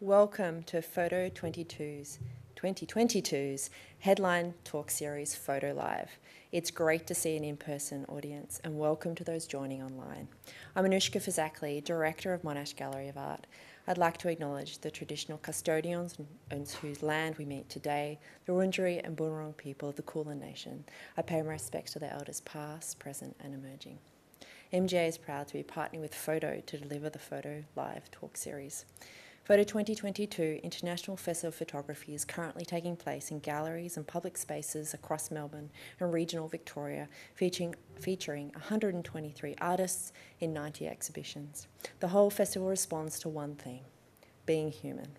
Welcome to Photo 22's 2022's headline talk series Photo Live. It's great to see an in-person audience and welcome to those joining online. I'm Anouska Phizacklea, Director of Monash Gallery of Art. I'd like to acknowledge the traditional custodians and whose land we meet today, the Wurundjeri and Boonwurrung people of the Kulin Nation. I pay my respects to their elders past, present and emerging. MGA is proud to be partnering with Photo to deliver the Photo Live talk series. Photo 2022 International Festival of Photography is currently taking place in galleries and public spaces across Melbourne and regional Victoria, featuring, featuring 123 artists in 90 exhibitions. The whole festival responds to one theme, being human.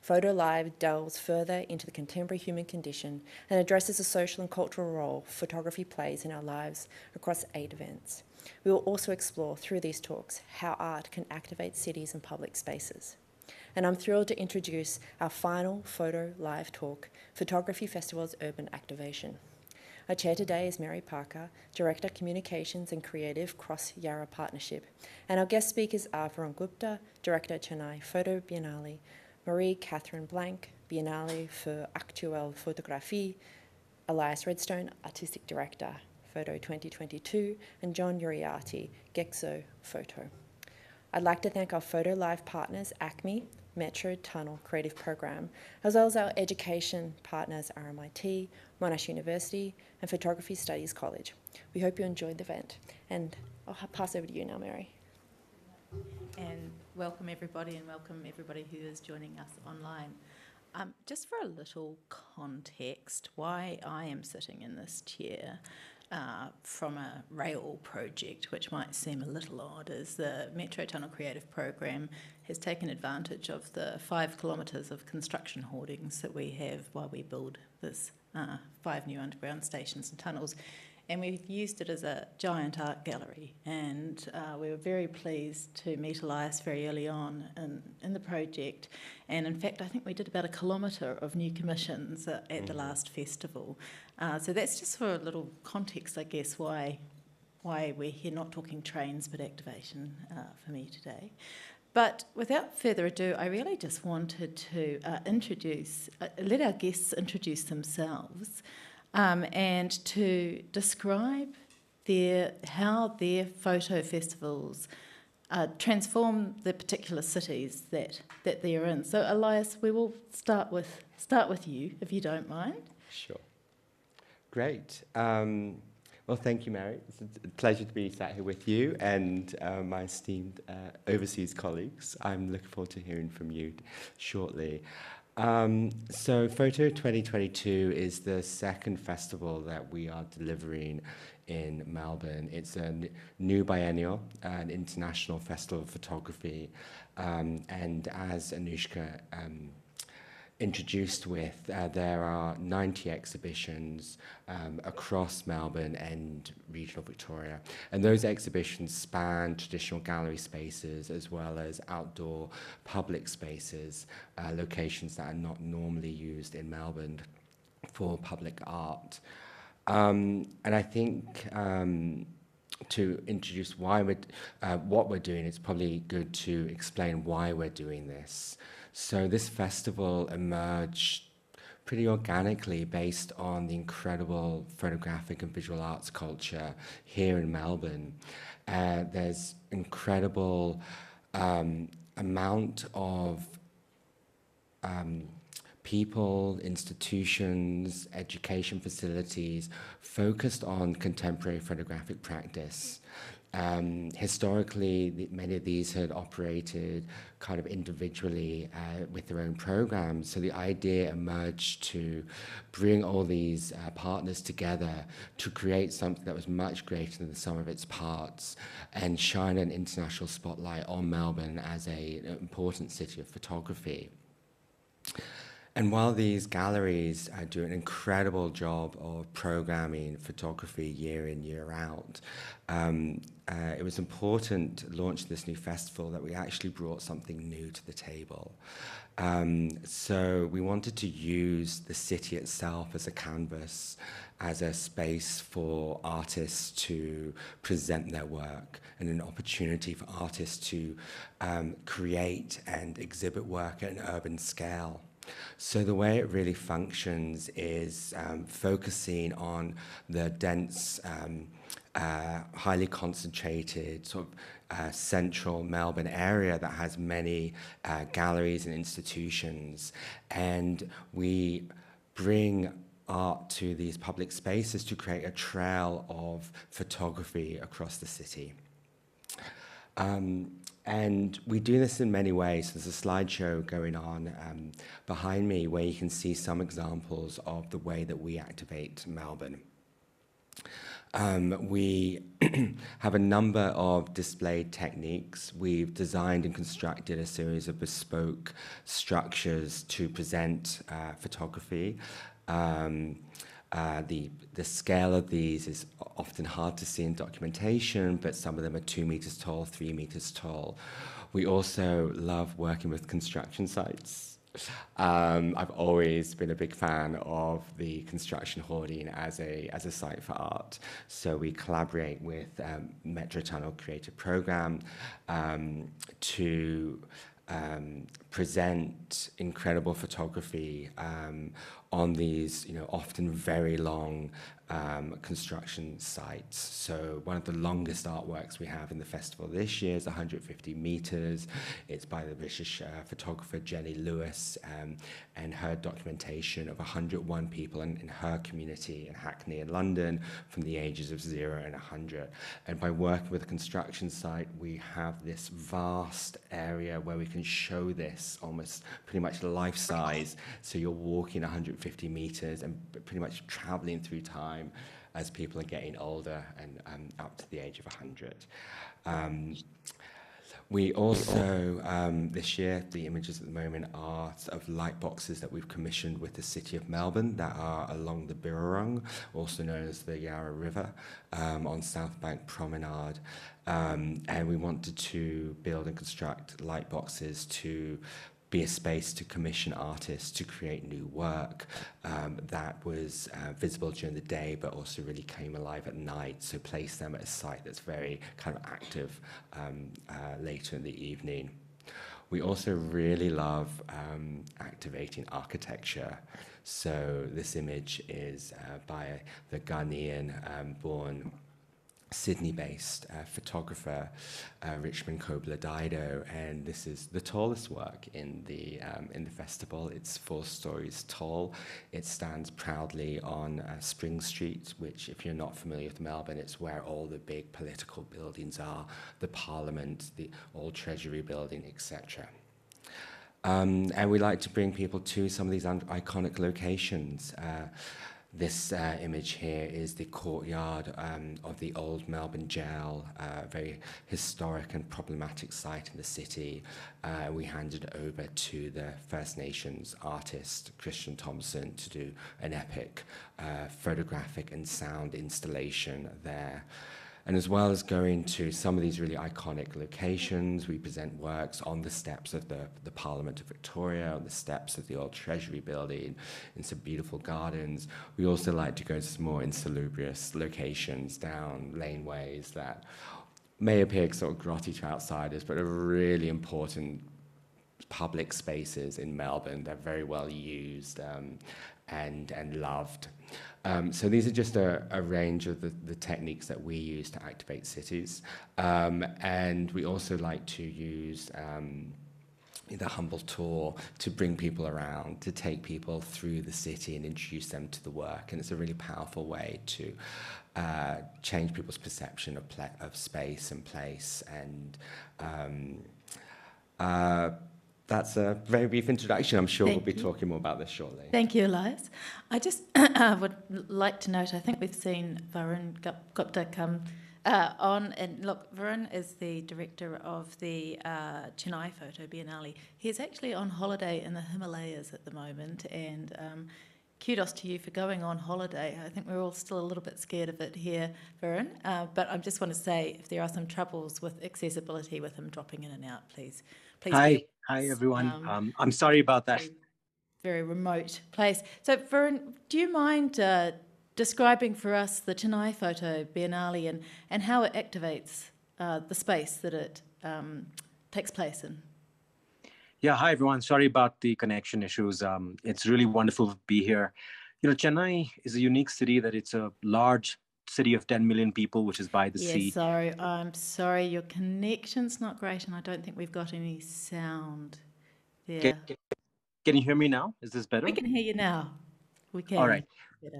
Photo Live delves further into the contemporary human condition and addresses the social and cultural role photography plays in our lives across eight events. We will also explore through these talks how art can activate cities and public spaces and I'm thrilled to introduce our final photo live talk, Photography Festival's Urban Activation. Our chair today is Mary Parker, Director Communications and Creative Cross Yarra Partnership, and our guest speakers are Varun Gupta, Director Chennai Photo Biennale, Marie-Kathrin Blanck, Biennale for Aktuelle Fotografie, Elias Redstone, Artistic Director, Photo 2022, and Jon Uriarte, Getxo Photo. I'd like to thank our Photo Live partners, ACMI, Metro Tunnel Creative Program, as well as our education partners RMIT, Monash University and Photography Studies College. We hope you enjoyed the event and I'll pass over to you now, Mary. And welcome everybody and welcome everybody who is joining us online. Um, just for a little context, why I am sitting in this chair uh, from a rail project, which might seem a little odd, is the Metro Tunnel Creative Program has taken advantage of the five kilometres of construction hoardings that we have while we build this uh, five new underground stations and tunnels. And we've used it as a giant art gallery. And uh, we were very pleased to meet Elias very early on in, in the project. And in fact, I think we did about a kilometre of new commissions uh, at mm. the last festival. Uh, so that's just for a little context, I guess, why why we're here not talking trains but activation uh, for me today. But without further ado, I really just wanted to uh, introduce, uh, let our guests introduce themselves um, and to describe their, how their photo festivals uh, transform the particular cities that, that they're in. So Elias, we will start with, start with you, if you don't mind. Sure. Great. Um, well, thank you, Mary. It's a pleasure to be sat here with you and uh, my esteemed uh, overseas colleagues. I'm looking forward to hearing from you shortly. Um, so, Photo 2022 is the second festival that we are delivering in Melbourne. It's a new biennial, an international festival of photography. Um, and as Anouska um, introduced with, uh, there are 90 exhibitions um, across Melbourne and regional Victoria. And those exhibitions span traditional gallery spaces as well as outdoor public spaces, uh, locations that are not normally used in Melbourne for public art. Um, and I think um, to introduce why we're, uh, what we're doing, it's probably good to explain why we're doing this. So this festival emerged pretty organically based on the incredible photographic and visual arts culture here in Melbourne. Uh, there's incredible um, amount of um, people, institutions, education facilities focused on contemporary photographic practice. Um, historically, many of these had operated kind of individually uh, with their own programs. So the idea emerged to bring all these uh, partners together to create something that was much greater than the sum of its parts and shine an international spotlight on Melbourne as a, an important city of photography. And while these galleries uh, do an incredible job of programming photography year in, year out, um, uh, it was important to launch this new festival that we actually brought something new to the table. Um, so we wanted to use the city itself as a canvas, as a space for artists to present their work and an opportunity for artists to um, create and exhibit work at an urban scale. So the way it really functions is um, focusing on the dense, um, uh, highly concentrated, sort of uh, central Melbourne area that has many uh, galleries and institutions, and we bring art to these public spaces to create a trail of photography across the city. Um, and we do this in many ways. There's a slideshow going on um, behind me where you can see some examples of the way that we activate Melbourne. Um, we have a number of display techniques. We've designed and constructed a series of bespoke structures to present uh, photography. Um, uh, the, the scale of these is often hard to see in documentation, but some of them are two meters tall, three meters tall. We also love working with construction sites. Um, I've always been a big fan of the construction hoarding as a, as a site for art. So we collaborate with um, Metro Tunnel Creative Program um, to um, present incredible photography um, on these, you know, often very long um, construction sites. So one of the longest artworks we have in the festival this year is 150 meters. It's by the British uh, photographer Jenny Lewis um, and her documentation of 101 people in, in her community in Hackney in London from the ages of zero and 100. And by working with a construction site, we have this vast area where we can show this almost pretty much life size. So you're walking 150 meters and pretty much traveling through time time as people are getting older and um, up to the age of 100. Um, we also, um, this year, the images at the moment are of light boxes that we've commissioned with the City of Melbourne that are along the Birrarung, also known as the Yarra River, um, on South Bank Promenade. Um, and we wanted to build and construct light boxes to be a space to commission artists to create new work um, that was uh, visible during the day but also really came alive at night. So place them at a site that's very kind of active um, uh, later in the evening. We also really love um, activating architecture. So this image is uh, by the Ghanaian born Sydney-based uh, photographer uh, Richmond Kobler Dido, and this is the tallest work in the um, in the festival. It's four stories tall. It stands proudly on uh, Spring Street, which, if you're not familiar with Melbourne, it's where all the big political buildings are: the Parliament, the Old Treasury Building, etc. Um, and we like to bring people to some of these iconic locations. This uh, image here is the courtyard um, of the old Melbourne jail, a uh, very historic and problematic site in the city. Uh, we handed over to the First Nations artist Christian Thompson to do an epic uh, photographic and sound installation there. And as well as going to some of these really iconic locations, we present works on the steps of the, the Parliament of Victoria, on the steps of the old Treasury building, in some beautiful gardens. We also like to go to some more insalubrious locations down laneways that may appear sort of grotty to outsiders, but are really important public spaces in Melbourne. They're very well used um, and, and loved. Um, so these are just a, a range of the, the, techniques that we use to activate cities. Um, and we also like to use um, the humble tour to bring people around, to take people through the city and introduce them to the work. And it's a really powerful way to uh, change people's perception of, of space and place and um, uh, that's a very brief introduction. I'm sure Thank we'll be you. talking more about this shortly. Thank you, Elias. I just would like to note, I think we've seen Varun Gupta come Uh, on and look, Varun is the director of the uh, Chennai Photo Biennale. He's actually on holiday in the Himalayas at the moment, and um, kudos to you for going on holiday. I think we're all still a little bit scared of it here, Varun. Uh, but I just want to say, if there are some troubles with accessibility with him dropping in and out, please, please. Hi, hi everyone. Um, um, I'm sorry about that. Very, remote place. So, Varun, do you mind? Uh, describing for us the Chennai Photo Biennale and, and how it activates uh, the space that it um, takes place in. Yeah, hi everyone. Sorry about the connection issues. Um, it's really wonderful to be here. You know, Chennai is a unique city that it's a large city of 10 million people, which is by the yeah, sea. Sorry, I'm sorry. Your connection's not great, and I don't think we've got any sound there. Can, can, you hear me now? Is this better? We can hear you now. We can. All right.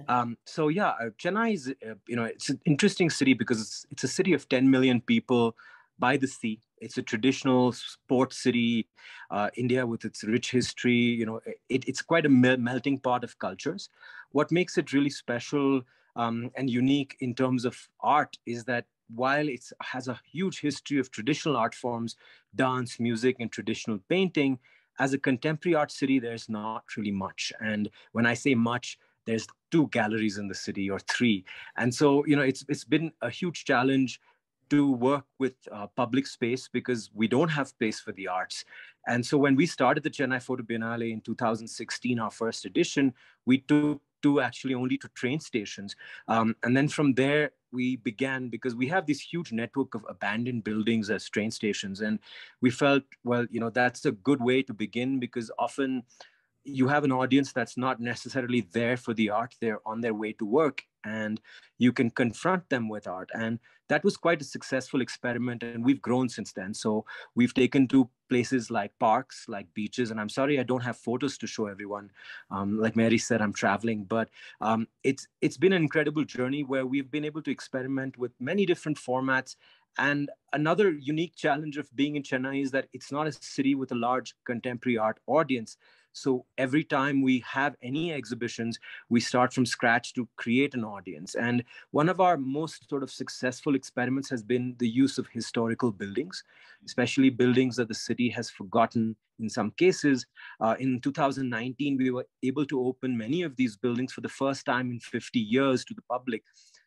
Um, so yeah, uh, Chennai is uh, you know it's an interesting city because it's it's a city of 10 million people by the sea. It's a traditional sport city, uh, India with its rich history. You know, it, it's quite a melting pot of cultures. What makes it really special um, and unique in terms of art is that while it has a huge history of traditional art forms, dance, music, and traditional painting, as a contemporary art city, there's not really much. And when I say much, there's two galleries in the city or three and so you know it's it's been a huge challenge to work with uh, public space because we don't have space for the arts and so when we started the chennai photo biennale in 2016 our first edition we took to actually only to train stations. Um, and then from there we began because we have this huge network of abandoned buildings as train stations. And we felt well you know that's a good way to begin because often you have an audience that's not necessarily there for the art they're on their way to work and you can confront them with art. And that was quite a successful experiment and we've grown since then. So we've taken to places like parks like beaches and i'm sorry i don't have photos to show everyone. Um, like mary said i'm traveling but um, it's it's been an incredible journey where we've been able to experiment with many different formats. And another unique challenge of being in chennai is that it's not a city with a large contemporary art audience so every time we have any exhibitions, we start from scratch to create an audience. And one of our most sort of successful experiments has been the use of historical buildings, especially buildings that the city has forgotten in some cases. Uh, in 2019, we were able to open many of these buildings for the first time in 50 years to the public.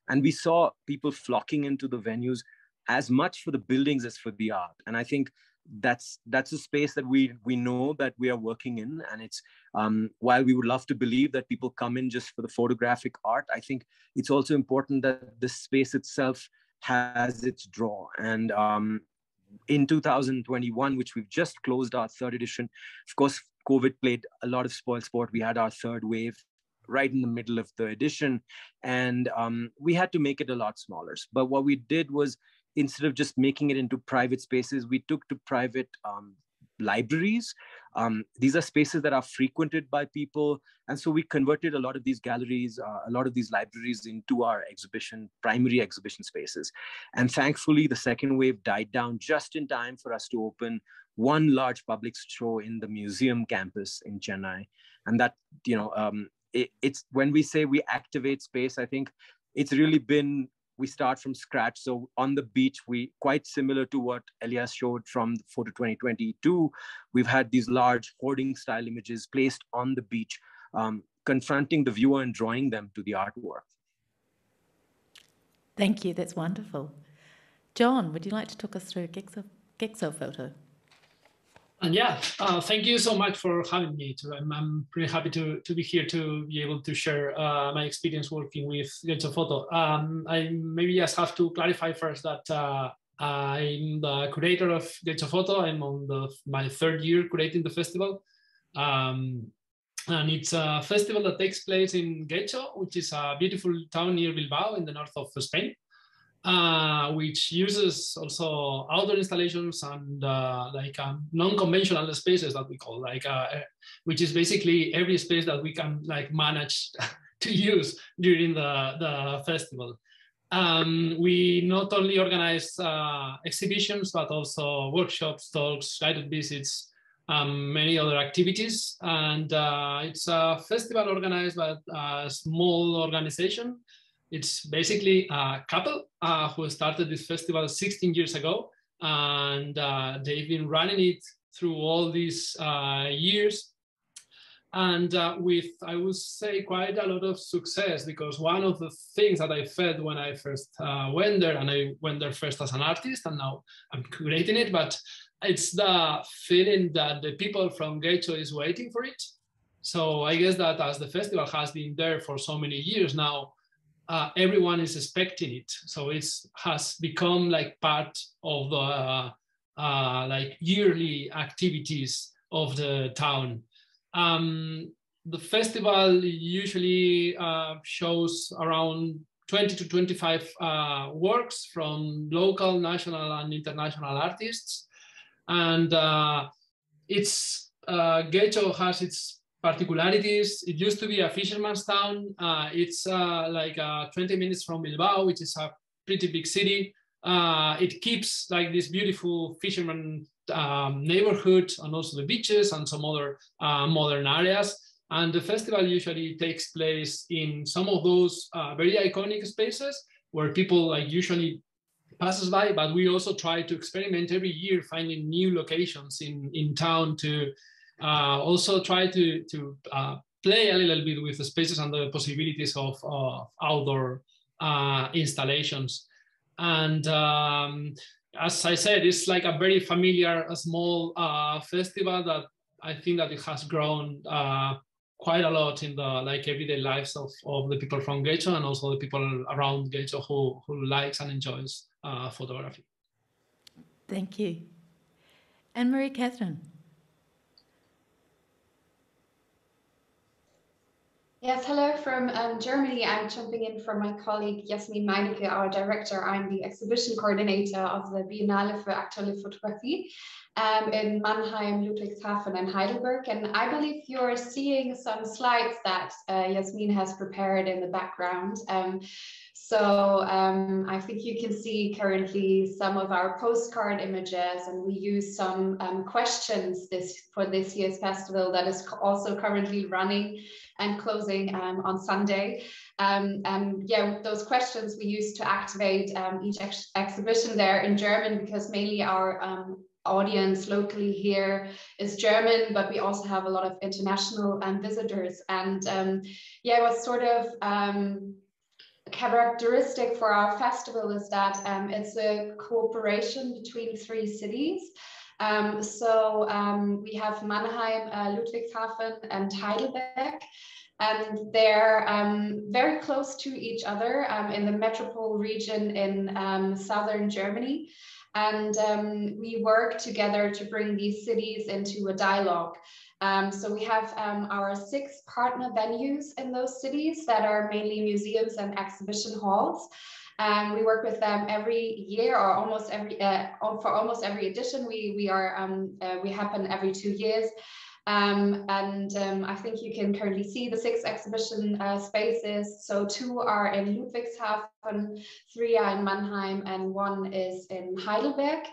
And we saw people flocking into the venues as much for the buildings as for the art. And I think that's that's a space that we we know that we are working in. And it's um, while we would love to believe that people come in just for the photographic art i think it's also important that the space itself has its draw. And um, in 2021 which we've just closed our third edition of course covid played a lot of spoil sport. We had our third wave right in the middle of the edition. And um, we had to make it a lot smaller. But what we did was instead of just making it into private spaces, we took to private um, libraries. Um, these are spaces that are frequented by people. And so we converted a lot of these galleries, uh, a lot of these libraries into our exhibition, primary exhibition spaces. And thankfully, the second wave died down just in time for us to open one large public show in the museum campus in Chennai. And that, you know, um, it, it's when we say we activate space, I think it's really been we start from scratch. So on the beach, we quite similar to what Elias showed from photo 2022, we've had these large hoarding style images placed on the beach, um, confronting the viewer and drawing them to the artwork. Thank you, that's wonderful. Jon, would you like to talk us through Getxo, Getxo photo? And yeah, uh, thank you so much for having me. Too. I'm, I'm pretty happy to, to be here to be able to share uh, my experience working with Getxo Photo. Um, I maybe just have to clarify first that uh, I'm the curator of Getxo Photo. I'm on the, my third year curating the festival. Um, and it's a festival that takes place in Getxo, which is a beautiful town near Bilbao in the north of Spain uh, which uses also outdoor installations and uh, like um, non-conventional spaces that we call like, uh, eh, which is basically every space that we can like manage to use during the, the festival. Um, we not only organize uh, exhibitions, but also workshops, talks, guided visits, um, many other activities. And uh, it's a festival organized by a small organization It's basically a couple uh, who started this festival 16 years ago, and uh, they've been running it through all these uh, years. And uh, with i would say quite a lot of success because one of the things that i felt when i first uh, went there and i went there first as an artist and now i'm creating it but it's the feeling that the people from Getxo is waiting for it. So i guess that as the festival has been there for so many years now uh, everyone is expecting it so it has become like part of the uh, uh, like yearly activities of the town um, the festival usually uh, shows around 20 to 25 uh, works from local, national, and international artists. And uh, it's uh, has its particularities. It used to be a fisherman's town. Uh, it's uh, like uh, 20 minutes from Bilbao, which is a pretty big city. Uh, it keeps like this beautiful fisherman um, neighborhood and also the beaches and some other uh, modern areas. And the festival usually takes place in some of those uh, very iconic spaces where people like usually passes by, but we also try to experiment every year finding new locations in, in town to uh, also try to, to uh, play a little bit with the spaces and the possibilities of, of outdoor uh, installations. And um, as I said, it's like a very familiar, a small uh, festival that I think that it has grown uh, quite a lot in the like everyday lives of, of the people from Getxo and also the people around Getxo who, who likes and enjoys uh, photography. Thank you. And Marie-Kathrin. Yes, hello from um, Germany. I'm jumping in for my colleague Jasmin Meinecke, our director. I'm the exhibition coordinator of the Biennale für Aktuelle Fotografie um, in Mannheim, Ludwigshafen, and Heidelberg. And I believe you're seeing some slides that uh, Jasmin has prepared in the background. Um, so um, I think you can see currently some of our postcard images, and we use some um, questions this for this year's festival that is also currently running and closing um, on Sunday. Um, and yeah, those questions we use to activate um, each ex exhibition there in German because mainly our um, audience locally here is German, but we also have a lot of international um, visitors. And um, yeah, what's sort of um, characteristic for our festival is that um, it's a cooperation between three cities. Um, so um, we have Mannheim, uh, Ludwigshafen, and Heidelberg, and they're um, very close to each other um, in the metropole region in um, southern Germany. And um, we work together to bring these cities into a dialogue. so we have our six partner venues in those cities that are mainly museums and exhibition halls. Um, we work with them every year or almost every uh, for almost every edition. We we are um, uh, we happen every two years. Um, and um, I think you can currently see the six exhibition uh, spaces. So two are in Ludwigshafen, three are in Mannheim, and one is in Heidelberg.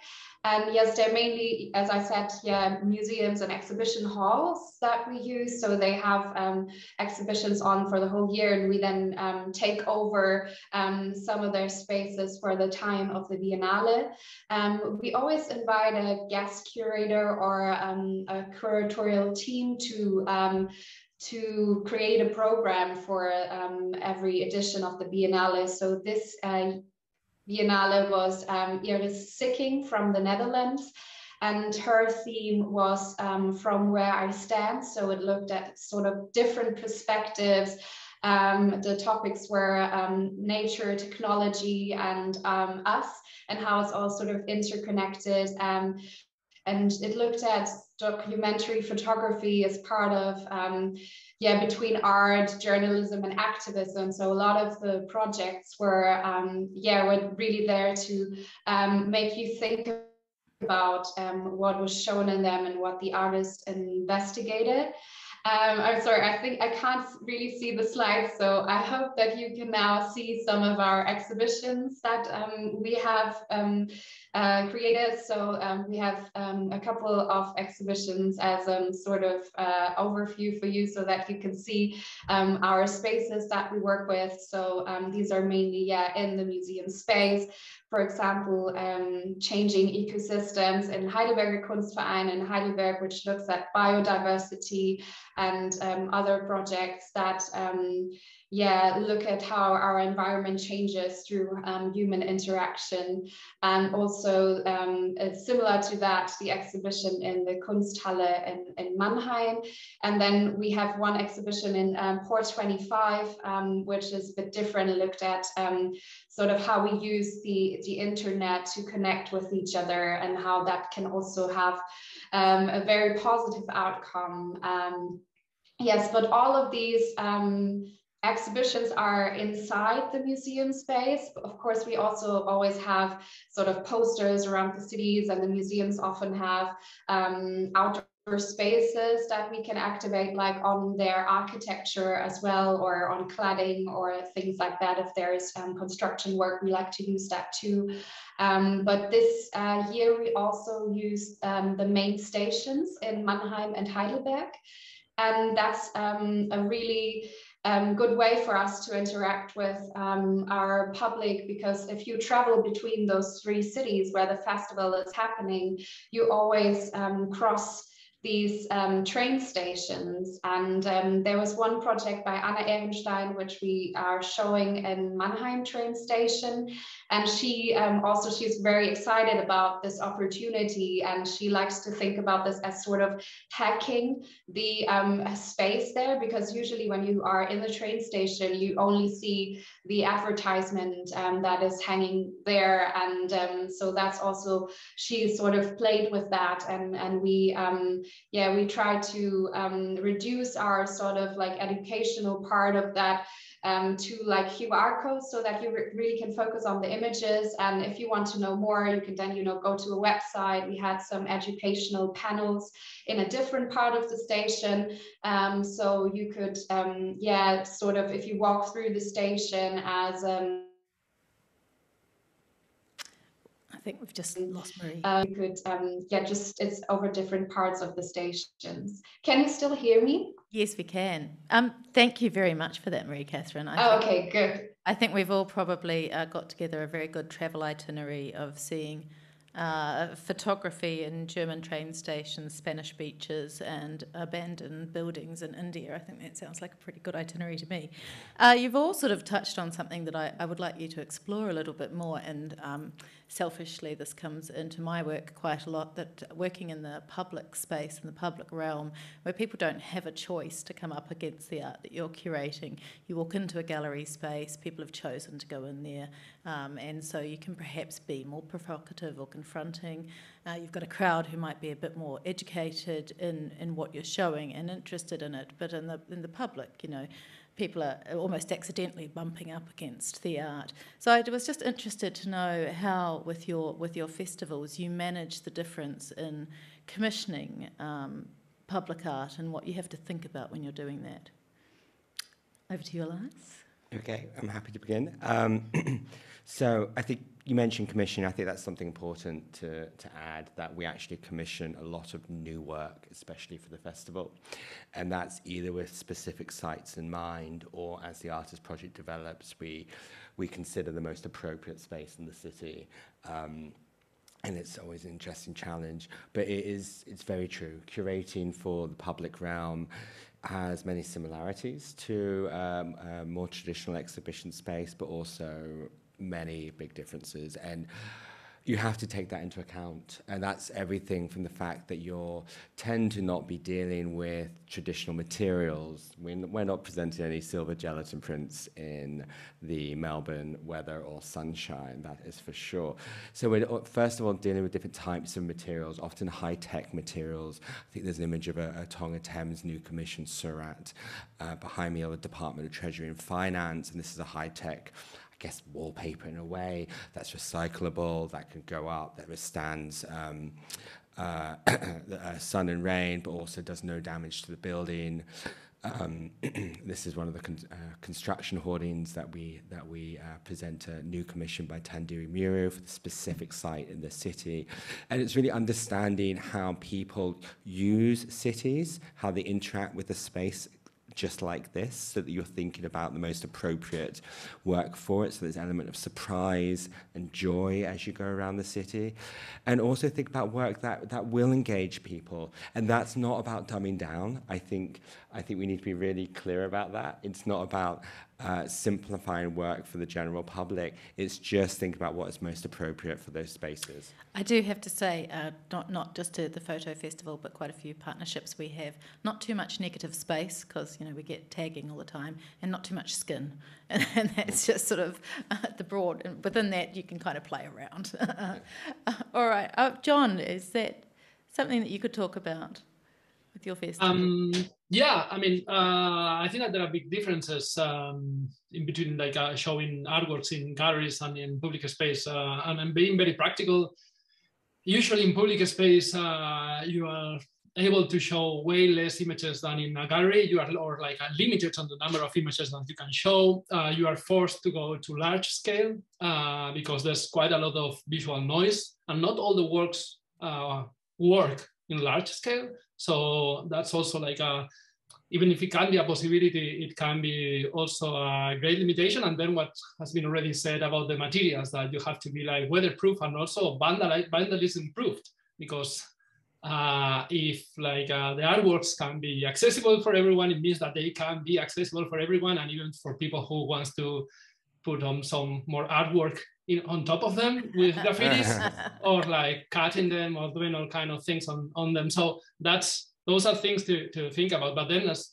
And yes, they're mainly, as I said, yeah, museums and exhibition halls that we use. So they have um, exhibitions on for the whole year, and we then um, take over um, some of their spaces for the time of the Biennale. Um, we always invite a guest curator or um, a curatorial team to um, to create a program for um, every edition of the Biennale. So this uh, Biennale was um, Iris Sikking from the Netherlands. And her theme was um, from where I stand. So it looked at sort of different perspectives. Um, the topics were um, nature, technology, and um, us, and how it's all sort of interconnected. Um, and it looked at documentary photography as part of yeah between art journalism and activism. So a lot of the projects were um, yeah were really there to um, make you think about um, what was shown in them and what the artist investigated. Um, I'm sorry, I think I can't really see the slides, so I hope that you can now see some of our exhibitions that um, we have um, uh. So um, we have um, a couple of exhibitions as a sort of uh, overview for you so that you can see um, our spaces that we work with. So um, these are mainly yeah, in the museum space. For example, um, changing ecosystems in Heidelberger Kunstverein in Heidelberg, which looks at biodiversity and um, other projects that yeah, look at how our environment changes through um, human interaction. And also um, similar to that, the exhibition in the Kunsthalle in, in Mannheim. And then we have one exhibition in um, Port 25, um, which is a bit different, looked at um, sort of how we use the, the internet to connect with each other and how that can also have um, a very positive outcome. yes, but all of these exhibitions are inside the museum space. Of course, we also always have sort of posters around the cities, and the museums often have um, outdoor spaces that we can activate, like on their architecture as well, or on cladding or things like that. If there's um, construction work, we like to use that too. Um, but this uh, year, we also used um, the main stations in Mannheim and Heidelberg. And that's um, a really um, good way for us to interact with um, our public because if you travel between those three cities where the festival is happening, you always um, cross these um, train stations. And um, there was one project by Anna Ehrenstein, which we are showing in Mannheim train station. And she um, also, she's very excited about this opportunity. And she likes to think about this as sort of hacking the um, space there, because usually when you are in the train station, you only see the advertisement um, that is hanging there. And um, so that's also, she sort of played with that. And, and we, yeah, we try to um, reduce our sort of like educational part of that um, to like QR codes so that you re really can focus on the images. And if you want to know more, you can then, you know, go to a website. We had some educational panels in a different part of the station. Um, so you could, um, yeah, sort of, if you walk through the station as, um, think we've just lost Marie. Um, you could, um, yeah, just it's over different parts of the stations. Can you still hear me? Yes, we can. Um, thank you very much for that, Marie-Kathrin. I oh, okay, good. I think we've all probably uh, got together a very good travel itinerary of seeing uh, photography in German train stations, Spanish beaches, and abandoned buildings in India. I think that sounds like a pretty good itinerary to me. Uh, you've all sort of touched on something that I, I, would like you to explore a little bit more, and um, selfishly, this comes into my work quite a lot that working in the public space, in the public realm, where people don't have a choice to come up against the art that you're curating. You walk into a gallery space, people have chosen to go in there, um, and so you can perhaps be more provocative or confronting. Uh, you've got a crowd who might be a bit more educated in, in what you're showing and interested in it, but in the, in the public, you know, people are almost accidentally bumping up against the art. So I was just interested to know how, with your with your festivals, you manage the difference in commissioning um, public art and what you have to think about when you're doing that. Over to you, Elias. Okay, I'm happy to begin. Um, so I think you mentioned commission. I think that's something important to, to add that we actually commission a lot of new work, especially for the festival. And that's either with specific sites in mind or as the artist project develops, we, we consider the most appropriate space in the city. Um, and it's always an interesting challenge, but it is, it's very true. Curating for the public realm has many similarities to um, a more traditional exhibition space, but also many big differences. And you have to take that into account. And that's everything from the fact that you tend to not be dealing with traditional materials. We're, we're not presenting any silver gelatin prints in the Melbourne weather or sunshine, that is for sure. So we're first of all dealing with different types of materials, often high-tech materials. I think there's an image of a, Atong Atem's new commission Surat uh, behind me, of the Department of Treasury and Finance, and this is a high-tech guess, wallpaper in a way that's recyclable, that can go up, that withstands um, uh, uh, sun and rain, but also does no damage to the building. Um, this is one of the con uh, construction hoardings that we that we uh, present a new commission by Thandiwe Muriu for the specific site in the city, and it's really understanding how people use cities, how they interact with the space just like this so that you're thinking about the most appropriate work for it. So there's an element of surprise and joy as you go around the city. And also think about work that, that will engage people. And that's not about dumbing down. I think, I think we need to be really clear about that. It's not about uh, simplifying work for the general public. It's just think about what is most appropriate for those spaces. I do have to say, uh, not not just to the photo festival, but quite a few partnerships we have. Not too much negative space because you know we get tagging all the time, and not too much skin, and, and that's just sort of uh, the broad. And within that, you can kind of play around. all right, uh, Jon, is that something that you could talk about? with your festival? Um, yeah, I mean, uh, I think that there are big differences um, in between like uh, showing artworks in galleries and in public space, uh, and, and, being very practical. Usually in public space, uh, you are able to show way less images than in a gallery. You are or like uh, limited on the number of images that you can show. Uh, you are forced to go to large scale because there's quite a lot of visual noise, and not all the works work in large scale. So that's also like a, even if it can be a possibility, it can be also a great limitation. And then what has been already said about the materials that you have to be like weatherproof and also vandalism proofed because uh, if like uh, the artworks can be accessible for everyone, it means that they can be accessible for everyone and even for people who wants to put on some more artwork in, on top of them with graffitis or like cutting them or doing all kind of things on, on them. So that's those are things to, to think about. But then as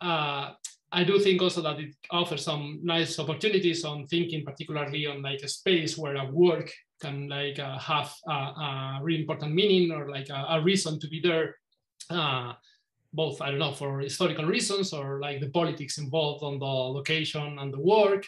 uh, I do think also that it offers some nice opportunities on thinking particularly on like a space where a work can like uh, have a, a, really important meaning or like a, a reason to be there. Uh, both, I don't know, for historical reasons or like the politics involved on the location and the work.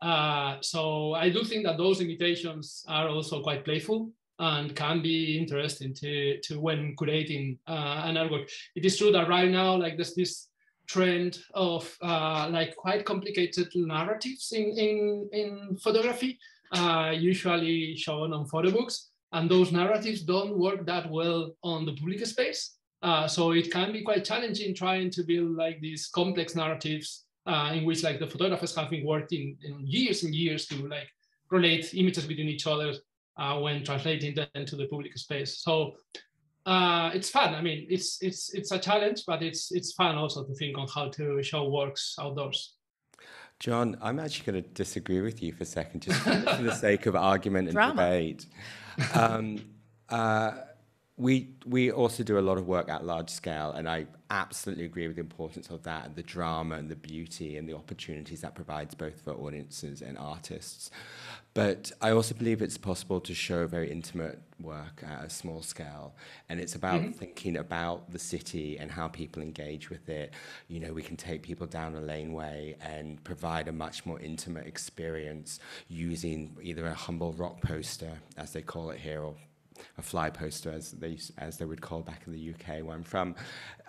Uh, so I do think that those invitations are also quite playful and can be interesting to, to when creating uh, an artwork. It is true that right now, like there's this trend of uh, like quite complicated narratives in, in, in photography, uh, usually shown on photo books. And those narratives don't work that well on the public space. Uh, so it can be quite challenging trying to build like these complex narratives uh, in which like the photographers have been working in years and years to like relate images between each other uh, when translating them into the public space. So uh, it's fun. I mean, it's it's it's a challenge, but it's it's fun also to think on how to show works outdoors. Jon, I'm actually going to disagree with you for a second, just for the sake of argument and Drama. debate. Um, uh, we we also do a lot of work at large scale, and I absolutely agree with the importance of that, and the drama and the beauty and the opportunities that provides both for audiences and artists. But I also believe it's possible to show very intimate work at a small scale, and it's about mm-hmm. thinking about the city and how people engage with it. You know, we can take people down a laneway and provide a much more intimate experience using either a humble rock poster, as they call it here, or a fly poster, as they, as they would call back in the UK where I'm from,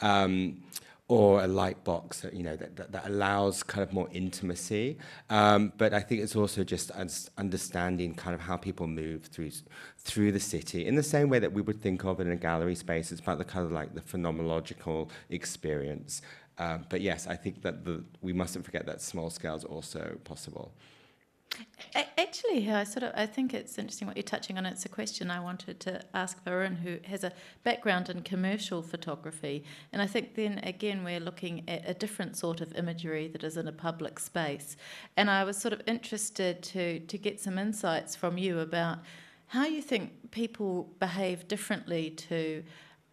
um, or a light box, you know, that, that, that allows kind of more intimacy. Um, but I think it's also just understanding kind of how people move through through the city in the same way that we would think of it in a gallery space. It's about the kind of like the phenomenological experience. Um, but yes, I think that the, we mustn't forget that small scale is also possible. Actually, I sort of I think it's interesting what you're touching on. It's a question I wanted to ask Varun, who has a background in commercial photography, and I think then again we're looking at a different sort of imagery that is in a public space. And I was sort of interested to to get some insights from you about how you think people behave differently to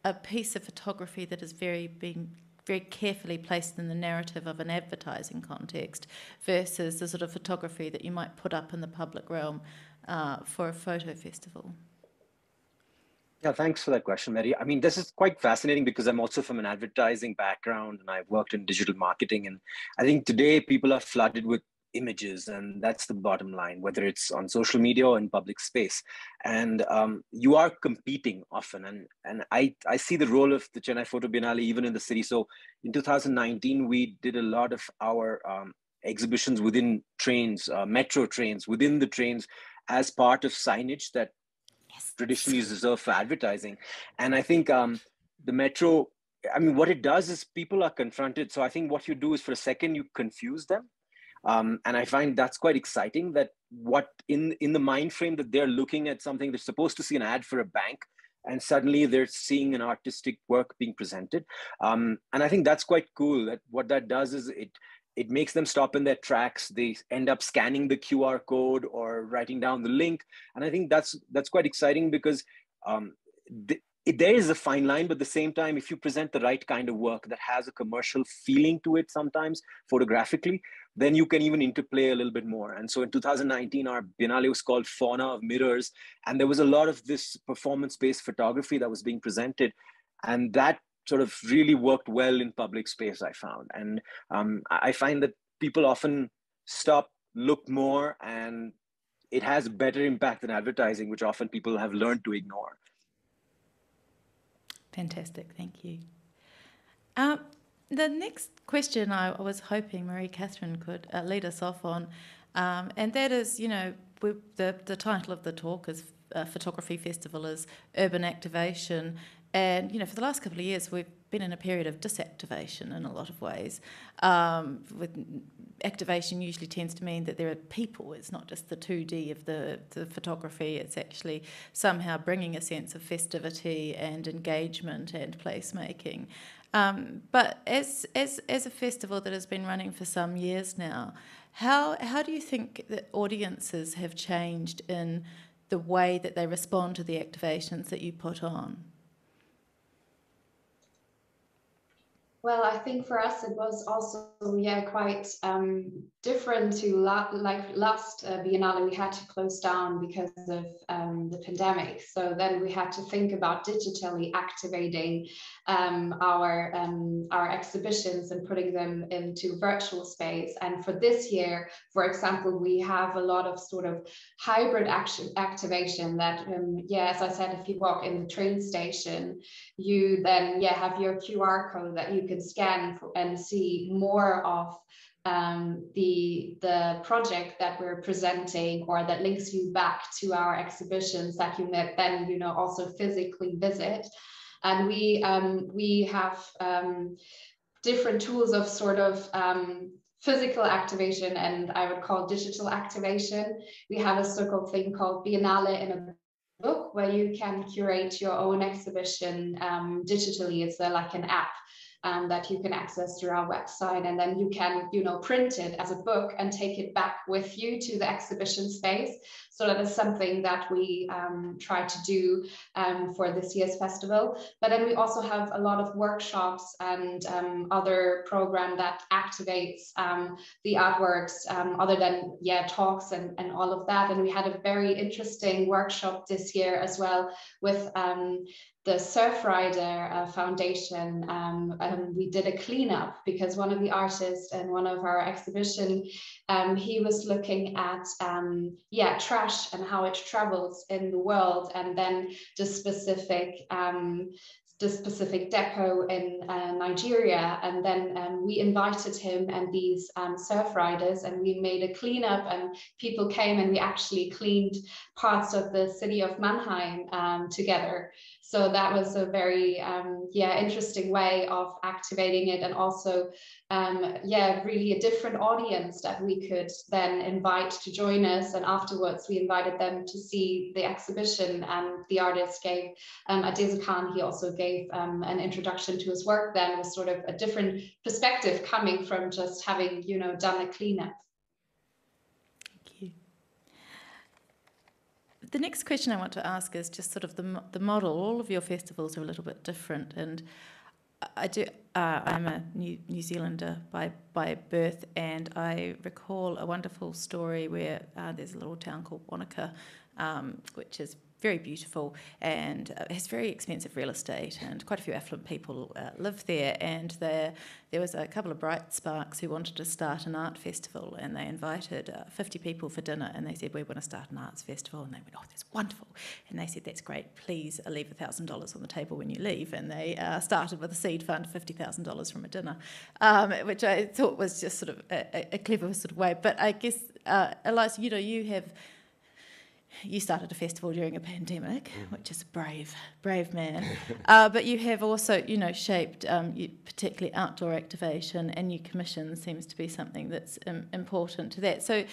a piece of photography that is very being very carefully placed in the narrative of an advertising context versus the sort of photography that you might put up in the public realm uh, for a photo festival? Yeah, thanks for that question, Mary. I mean, this is quite fascinating because I'm also from an advertising background and I've worked in digital marketing. And I think today people are flooded with images and that's the bottom line whether it's on social media or in public space and um, you are competing often and and i i see the role of the chennai photo biennale even in the city so in 2019 we did a lot of our um, exhibitions within trains uh, metro trains within the trains as part of signage that yes. traditionally is reserved for advertising and i think um, the metro I mean, what it does is people are confronted. So I think what you do is for a second you confuse them, um, and I find that's quite exciting that what in, in the mind frame that they're looking at something, they're supposed to see an ad for a bank and suddenly they're seeing an artistic work being presented. Um, and I think that's quite cool that what that does is it, it makes them stop in their tracks. They end up scanning the QR code or writing down the link. And I think that's, that's quite exciting because um, there is a fine line, but at the same time, if you present the right kind of work that has a commercial feeling to it sometimes photographically, then you can even interplay a little bit more. And so in 2019, our Biennale was called Fauna of Mirrors. And there was a lot of this performance-based photography that was being presented. And that sort of really worked well in public space, I found. And um, I find that people often stop, look more, and it has better impact than advertising, which often people have learned to ignore. Fantastic, thank you. Um, the next question I was hoping Marie-Kathrin could uh, lead us off on, um, and that is, you know, the, the title of the talk is uh, Photography Festival is Urban Activation. And, you know, for the last couple of years, we've been in a period of disactivation in a lot of ways. Um, with activation usually tends to mean that there are people. It's not just the 2D of the, the photography. It's actually somehow bringing a sense of festivity and engagement and placemaking. Um, but as, as, as a festival that has been running for some years now, how, how do you think that audiences have changed in the way that they respond to the activations that you put on? Well, I think for us it was also yeah quite um, different to la- like last uh, Biennale we had to close down because of um, the pandemic. So then we had to think about digitally activating um, our um, our exhibitions and putting them into virtual space. And for this year, for example, we have a lot of sort of hybrid action activation. That um, yeah, as I said, if you walk in the train station, you then yeah have your QR code that you can scan and see more of um, the the project that we're presenting or that links you back to our exhibitions that you then you know also physically visit and we um, we have um, different tools of sort of um, physical activation and I would call digital activation. We have a so-called thing called Biennale in a book where you can curate your own exhibition um, digitally. It's a, like an app um, that you can access through our website. And then you can, you know, print it as a book and take it back with you to the exhibition space. So that is something that we um, try to do um, for this year's festival. But then we also have a lot of workshops and um, other program that activates um, the artworks um, other than, yeah, talks and, and all of that. And we had a very interesting workshop this year as well with the Surfrider uh, Foundation, um, um, we did a cleanup because one of the artists in one of our exhibition, um, he was looking at, um, yeah, trash and how it travels in the world and then the specific the specific depot in uh, Nigeria. And then um, we invited him and these um, surf riders, and we made a cleanup, and people came and we actually cleaned parts of the city of Mannheim um, together. So that was a very, um, yeah, interesting way of activating it, and also, um, yeah, really a different audience that we could then invite to join us. And afterwards, we invited them to see the exhibition, and the artist gave um, Adeza Khan. He also gave um, an introduction to his work then was sort of a different perspective coming from just having, you know, done a cleanup. Thank you. The next question I want to ask is just sort of the, the model. All of your festivals are a little bit different and I do. Uh, I'm a New, New Zealander by by birth, and I recall a wonderful story where uh, there's a little town called Wanaka, um, which is very beautiful and uh, has very expensive real estate, and quite a few affluent people uh, live there. And there, there was a couple of bright sparks who wanted to start an art festival, and they invited uh, 50 people for dinner, and they said, "We want to start an arts festival," and they went, "Oh, that's wonderful!" And they said, "That's great. Please leave thousand dollars on the table when you leave." And they uh, started with a seed fund, fifty thousand dollars from a dinner, um, which I thought was just sort of a, a clever sort of way. But I guess, uh, Elias, you know, you have you started a festival during a pandemic, mm. which is a brave, brave man. uh, but you have also, you know, shaped um, you, particularly outdoor activation, and your commission seems to be something that's um, important to that. So,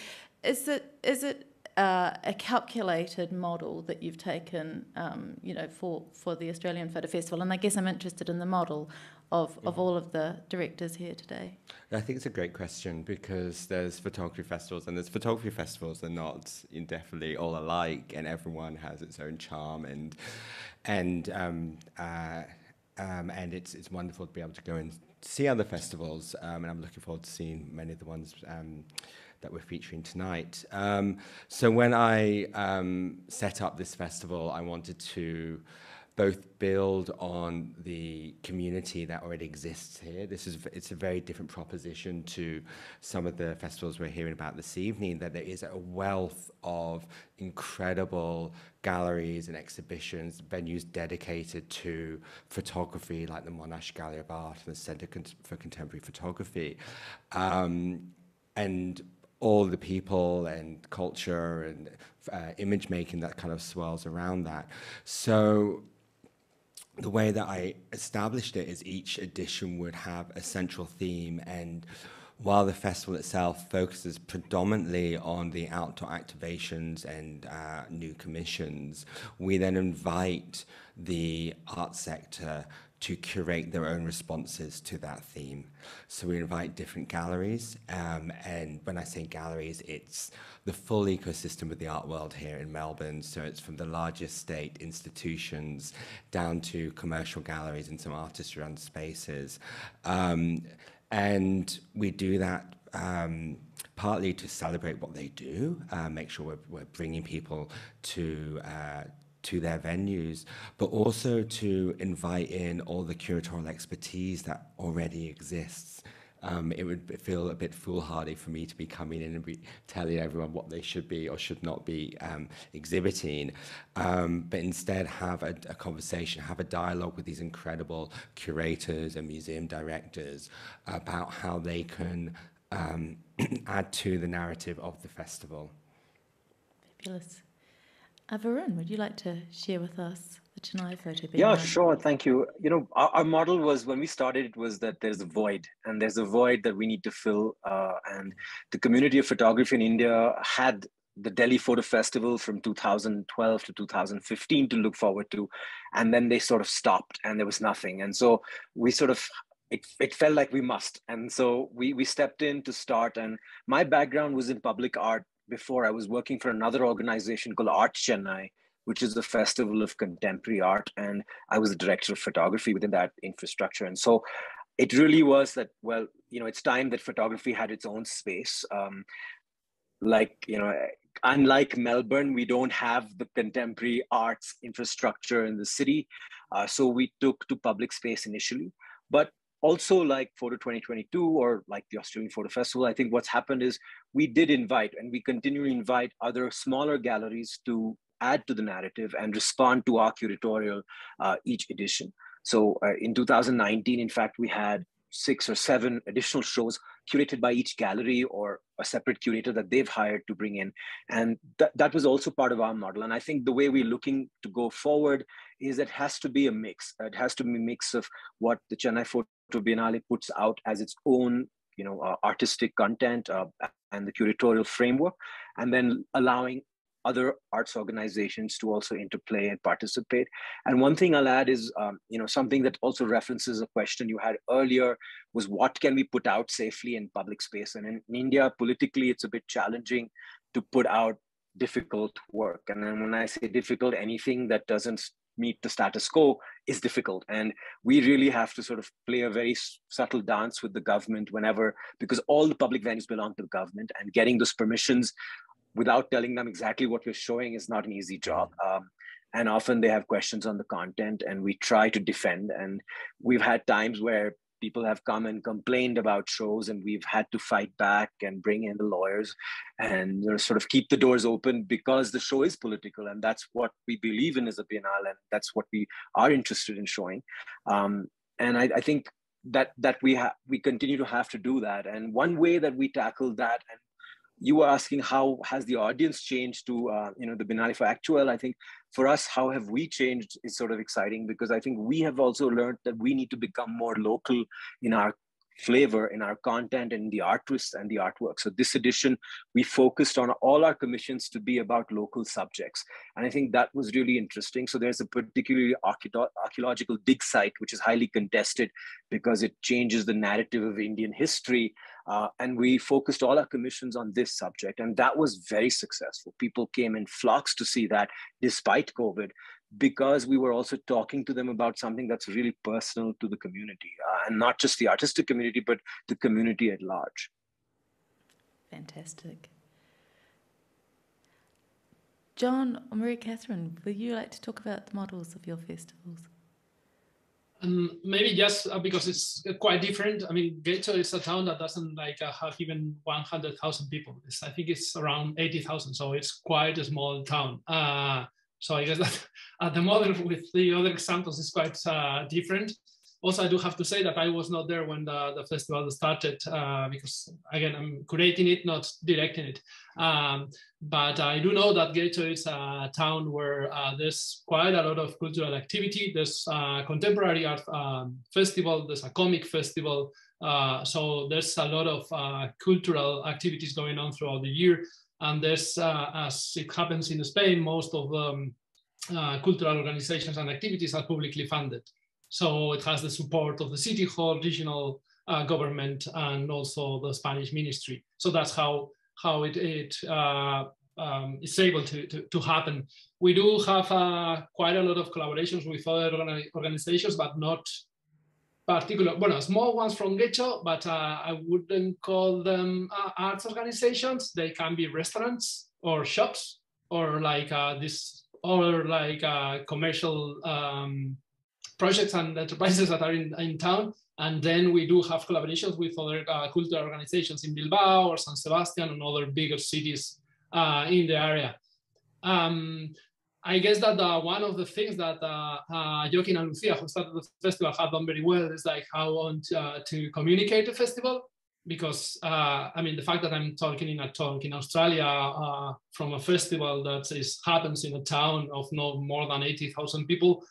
is it is it uh, a calculated model that you've taken, um, you know, for for the Australian Photo Festival? And I guess I'm interested in the model of, of all of the directors here today? I think it's a great question because there's photography festivals and there's photography festivals that are not definitely all alike and everyone has its own charm and and um, uh, um, and it's it's wonderful to be able to go and see other festivals um, and I'm looking forward to seeing many of the ones um, that we're featuring tonight. Um, so when I um, set up this festival, I wanted to both build on the community that already exists here. This is it's a very different proposition to some of the festivals we're hearing about this evening. That there is a wealth of incredible galleries and exhibitions, venues dedicated to photography, like the Monash Gallery of Art and the Centre for Contemporary Photography, um, and all the people and culture and uh, image making that kind of swirls around that. So the way that I established it is each edition would have a central theme and while the festival itself focuses predominantly on the outdoor activations and uh, new commissions, we then invite the art sector to curate their own responses to that theme. So we invite different galleries, um, and when I say galleries, it's the full ecosystem of the art world here in Melbourne. So it's from the largest state institutions down to commercial galleries and some artist-run spaces. Um, and we do that um, partly to celebrate what they do, uh, make sure we're, we're bringing people to uh, to their venues, but also to invite in all the curatorial expertise that already exists. Um, it would feel a bit foolhardy for me to be coming in and be telling everyone what they should be or should not be um, exhibiting, um, but instead have a, a, conversation, have a dialogue with these incredible curators and museum directors about how they can um, add to the narrative of the festival. Fabulous. Uh, Varun, would you like to share with us the Chennai photo? Yeah, sure. Thank you. You know, our, our, model was when we started, it was that there's a void and there's a void that we need to fill. Uh, and the community of photography in India had the Delhi Photo Festival from 2012 to 2015 to look forward to. And then they sort of stopped and there was nothing. And so we sort of it, it felt like we must. And so we, we stepped in to start. And my background was in public art before, I was working for another organization called Art Chennai, which is the festival of contemporary art. And I was the director of photography within that infrastructure. And so it really was that, well, you know, it's time that photography had its own space. Um, like, you know, unlike Melbourne, we don't have the contemporary arts infrastructure in the city. Uh, so we took to public space initially. But also like photo 2022 or like the australian photo festival i think what's happened is we did invite and we continue to invite other smaller galleries to add to the narrative and respond to our curatorial uh, each edition so uh, in 2019 in fact we had six or seven additional shows curated by each gallery or a separate curator that they've hired to bring in. And th- that was also part of our model. And I think the way we're looking to go forward is it has to be a mix. It has to be a mix of what the Chennai Photo Biennale puts out as its own you know, uh, artistic content uh, and the curatorial framework, and then allowing other arts organizations to also interplay and participate. And one thing I'll add is, um, you know, something that also references a question you had earlier was what can we put out safely in public space? And in, in India, politically, it's a bit challenging to put out difficult work. And then when I say difficult, anything that doesn't meet the status quo is difficult and we really have to sort of play a very subtle dance with the government whenever because all the public venues belong to the government and getting those permissions without telling them exactly what we're showing is not an easy job. Um, and often they have questions on the content and we try to defend and we've had times where people have come and complained about shows and we've had to fight back and bring in the lawyers and you know, sort of keep the doors open because the show is political and that's what we believe in as a biennale and that's what we are interested in showing. Um, and I, I think that that we we continue to have to do that. And one way that we tackle that and you were asking how has the audience changed to uh, you know the Biennale für Aktuelle. I think for us, how have we changed is sort of exciting because I think we have also learned that we need to become more local in our flavor in our content and the artists and the artwork. So this edition, we focused on all our commissions to be about local subjects. And I think that was really interesting. So there's a particularly archaeological dig site, which is highly contested because it changes the narrative of Indian history. Uh, and we focused all our commissions on this subject. And that was very successful. People came in flocks to see that despite COVID because we were also talking to them about something that's really personal to the community uh, and not just the artistic community but the community at large fantastic Jon or Marie-Kathrin would you like to talk about the models of your festivals um, maybe just uh, because it's quite different. I mean, Getxo is a town that doesn't like uh, have even 100,000 people. It's, I think it's around 80,000, so it's quite a small town. Uh, so I guess that uh, the model with the other examples is quite uh, different. Also, I do have to say that I was not there when the, the festival started uh, because, again, I'm curating it, not directing it. Um, but I do know that Getxo is a town where uh, there's quite a lot of cultural activity. There's a contemporary art um, festival, there's a comic festival. Uh, so there's a lot of uh, cultural activities going on throughout the year. And there's, uh, as it happens in Spain, most of the um, uh, cultural organizations and activities are publicly funded. So it has the support of the city hall, regional uh, government, and also the Spanish ministry. So that's how how it, it uh, um, is able to, to, to, happen. We do have uh, quite a lot of collaborations with other organizations, but not particular, well, small ones from Getxo, but uh, I wouldn't call them uh, arts organizations. They can be restaurants or shops or like uh, this or like uh, commercial um, projects and enterprises that are in, in town. And then we do have collaborations with other uh, cultural organizations in Bilbao or San Sebastian and other bigger cities uh, in the area. Um, I guess that uh, one of the things that uh, uh, Joaquin and Lucia, who started the festival, have done very well is like how want uh, to communicate the festival. Because uh, I mean, the fact that I'm talking in a talk in Australia uh, from a festival that is happens in a town of no more than eighty thousand people,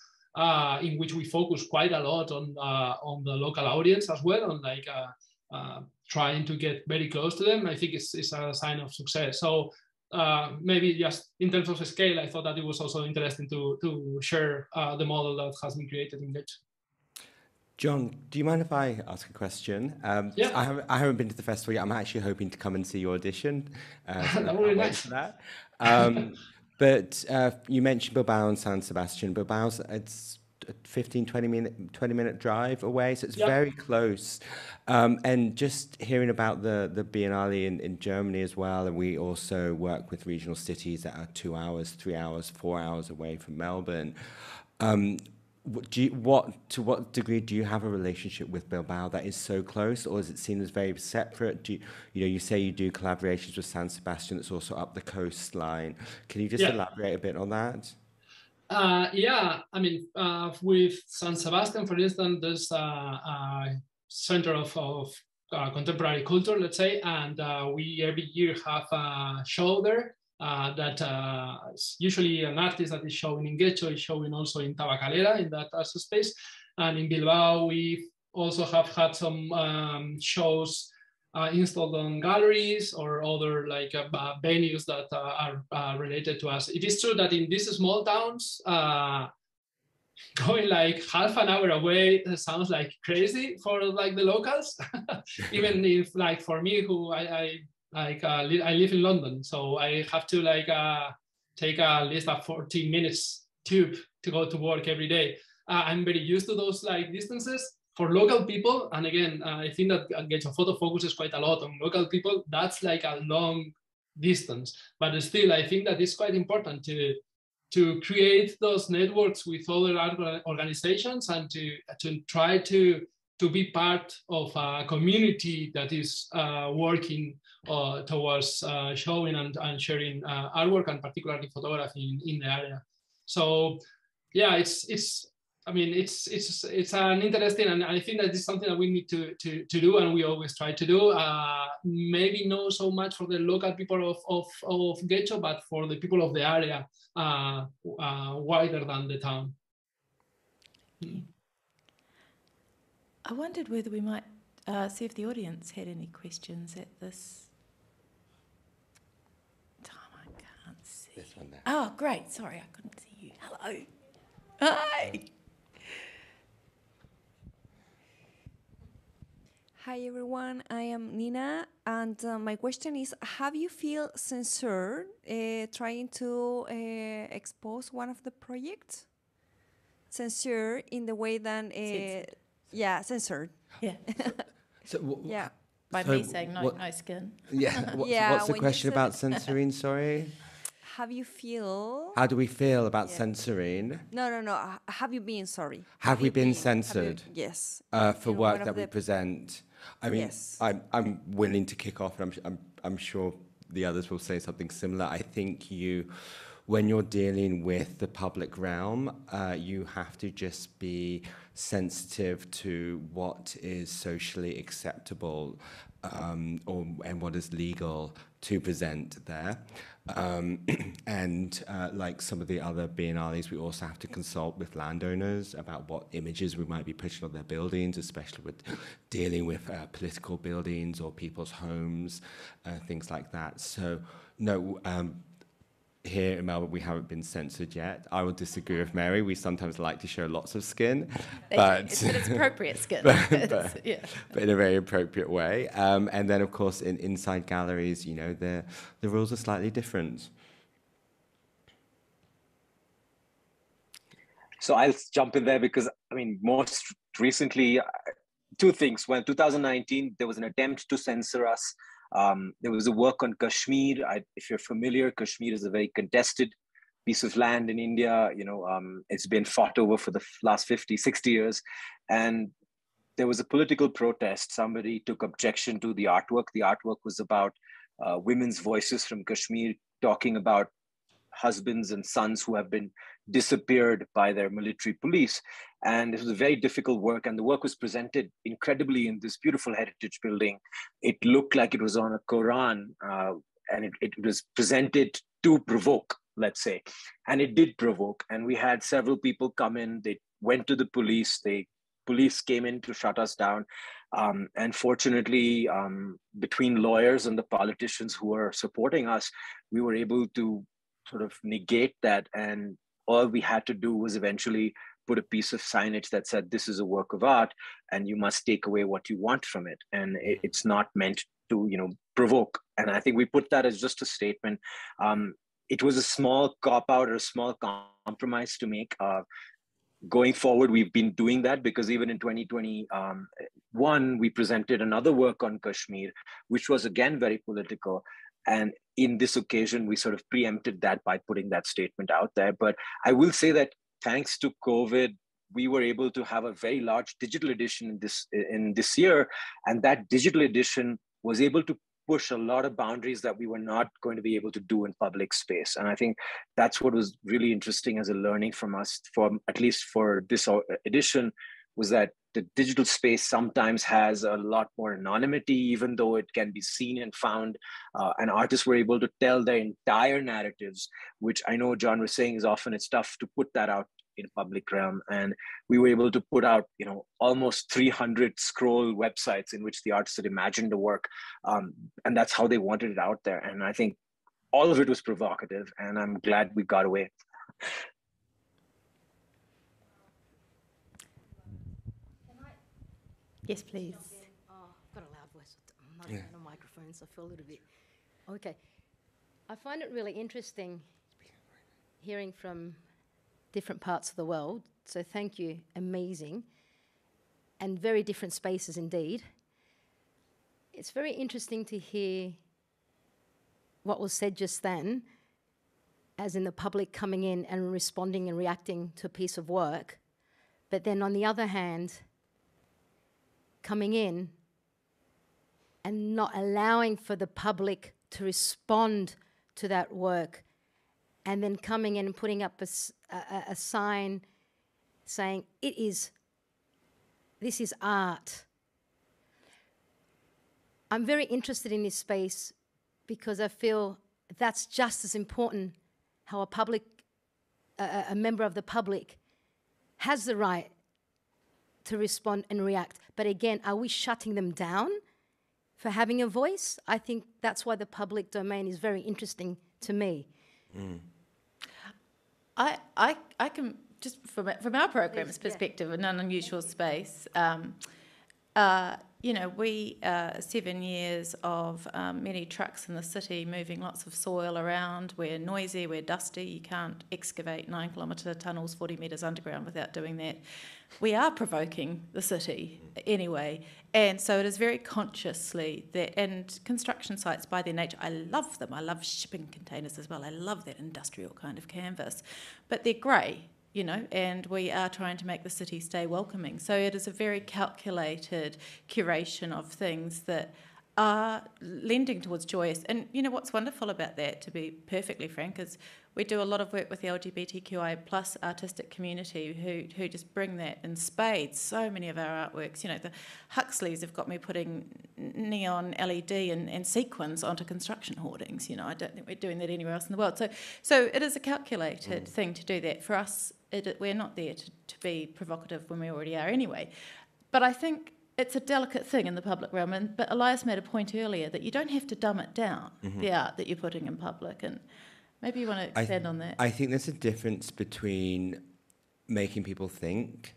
in which we focus quite a lot on on the local audience as well, on like trying to get very close to them. I think it's, it's a sign of success. So uh, maybe just in terms of scale, I thought that it was also interesting to, to share uh, the model that has been created in Getxo. Jon, do you mind if I ask a question? Um, yeah. I haven't, I haven't been to the festival yet. I'm actually hoping to come and see your audition. Uh, so that would be nice. That. Um, but uh, you mentioned Bilbao and San Sebastian. Bilbao's it's 15, 20 minute, 20 minute drive away. So it's yep. very close. Um, and just hearing about the, the Biennale in, in Germany as well. And we also work with regional cities that are two hours, three hours, four hours away from Melbourne. Um, do you, what to what degree do you have a relationship with Bilbao that is so close, or is it seen as very separate? Do you, you know you say you do collaborations with San Sebastian that's also up the coastline? Can you just yeah. elaborate a bit on that? Uh, yeah, I mean, uh, with San Sebastian, for instance, there's a, a center of, of uh, contemporary culture, let's say, and uh, we every year have a show there uh, that uh, usually an artist that is showing in Getxo is showing also in Tabakalera, in that space. And in Bilbao, we also have had some um, shows installed on galleries or other like uh, uh venues that uh, are uh, related to us. It is true that in these small towns, going like half an hour away sounds like crazy for like the locals. Even if like for me, who I, I like li I live in London, so I have to like take a least a 14 minutes tube to go to work every day. I'm very used to those like distances for local people, and again, uh, I think that Getxo Photo focuses quite a lot on local people. That's like a long distance, but still, I think that it's quite important to to create those networks with other organizations and to, to try to, to be part of a community that is uh, working uh, towards uh, showing and, and sharing uh, artwork and particularly photography in, in the area. So yeah, it's, it's I mean, it's it's it's an interesting, and I think that is something that we need to to, to do, and we always try to do. Uh, maybe not so much for the local people of of of Getxo, but for the people of the area, uh, uh, wider than the town. I wondered whether we might uh, see if the audience had any questions at this time. I can't see. This one there. Oh, great. Sorry, I couldn't see you. Hello. Hi. Hi everyone, I am Nina, and uh, my question is: Have you feel censored uh, trying to uh, expose one of the projects? Censored in the way that, Censored. yeah, censored. Yeah. So, w- Yeah, By So me saying no, what- no skin. yeah. What's, Yeah, what's the question about censoring? Sorry. have you feel? How do we feel about Yeah. censoring? No, no, no. h- Have you been sorry? Have we you been have you- censored? yes. uh, for work that we the- present. I mean, Yes. I'm, I'm willing to kick off, and I'm, I'm, I'm sure the others will say something similar. I think you, when you're dealing with the public realm, uh, you have to just be sensitive to what is socially acceptable um, or, and what is legal to present there. Um, and uh, like some of the other biennales, we also have to consult with landowners about what images we might be putting on their buildings, especially with dealing with uh, political buildings or people's homes, uh, things like that. So, no, um, here in Melbourne, we haven't been censored yet. I will disagree with Mary. We sometimes like to show lots of skin, but It's, it's appropriate skin. but- but- yeah. but in a very appropriate way. Um, and then, of course, in inside galleries, you know, the the rules are slightly different. So I'll jump in there because I mean, most recently, uh, two things. Well, 2019, there was an attempt to censor us. Um, there was a work on Kashmir. I, if you're familiar, Kashmir is a very contested piece of land in India. You know, um, it's been fought over for the last 50, 60 years. And there was a political protest. Somebody took objection to the artwork. The artwork was about uh, women's voices from Kashmir talking about husbands and sons who have been disappeared by their military police. And it was a very difficult work. And the work was presented incredibly in this beautiful heritage building. It looked like it was on a Quran, uh, and it, it was presented to provoke, let's say. And it did provoke. And we had several people come in, they went to the police, they police came in to shut us down. Um, and fortunately, um, between lawyers and the politicians who are supporting us, we were able to sort of negate that. And all we had to do was eventually put a piece of signage that said, This is a work of art, and you must take away what you want from it. And it, it's not meant to, you know, provoke. And I think we put that as just a statement. Um, it was a small cop out or a small compromise to make. Uh, going forward, we've been doing that because even in 2021, we presented another work on Kashmir, which was again very political. And in this occasion, we sort of preempted that by putting that statement out there. But I will say that thanks to COVID, we were able to have a very large digital edition in this in this year, and that digital edition was able to push a lot of boundaries that we were not going to be able to do in public space. And I think that's what was really interesting as a learning from us, for at least for this uh, edition, was that the digital space sometimes has a lot more anonymity, even though it can be seen and found. Uh, and artists were able to tell their entire narratives, which I know Jon was saying is often it's tough to put that out in public realm. And we were able to put out, you know, almost 300 scroll websites in which the artists had imagined the work. Um, and that's how they wanted it out there. And I think all of it was provocative, and I'm glad we got away. Yes, please. Oh, I've got a loud voice. I'm not Yeah. on a microphone, so I feel a little bit. Okay. I find it really interesting hearing from different parts of the world. So thank you. Amazing. And very different spaces indeed. It's very interesting to hear what was said just then as in the public coming in and responding and reacting to a piece of work. But then on the other hand, coming in and not allowing for the public to respond to that work. And then coming in and putting up a, a, a sign saying it is this is art. I'm very interested in this space because i feel that's just as important how a public a, a member of the public has the right to respond and react but again are we shutting them down for having a voice. I think that's why the public domain is very interesting to me. Mm. I, I, I can just from from our program's perspective, yeah. an unusual space. Um, uh, you know, we uh, seven years of um, many trucks in the city moving lots of soil around. We're noisy, we're dusty. You can't excavate nine kilometre tunnels, 40 metres underground without doing that. We are provoking the city anyway, and so it is very consciously that. And construction sites, by their nature, I love them. I love shipping containers as well. I love that industrial kind of canvas, but they're grey you know, and we are trying to make the city stay welcoming. So it is a very calculated curation of things that are lending towards joyous. And you know what's wonderful about that, to be perfectly frank, is we do a lot of work with the LGBTQI plus artistic community who who just bring that in spades. So many of our artworks, you know, the Huxleys have got me putting neon LED and, and sequins onto construction hoardings. You know, I don't think we're doing that anywhere else in the world. So so it is a calculated mm. thing to do that. For us, it, we're not there to, to be provocative when we already are anyway. But I think it's a delicate thing in the public realm. And but Elias made a point earlier that you don't have to dumb it down mm-hmm. the art that you're putting in public. And maybe you want to expand th- on that. I think there's a difference between making people think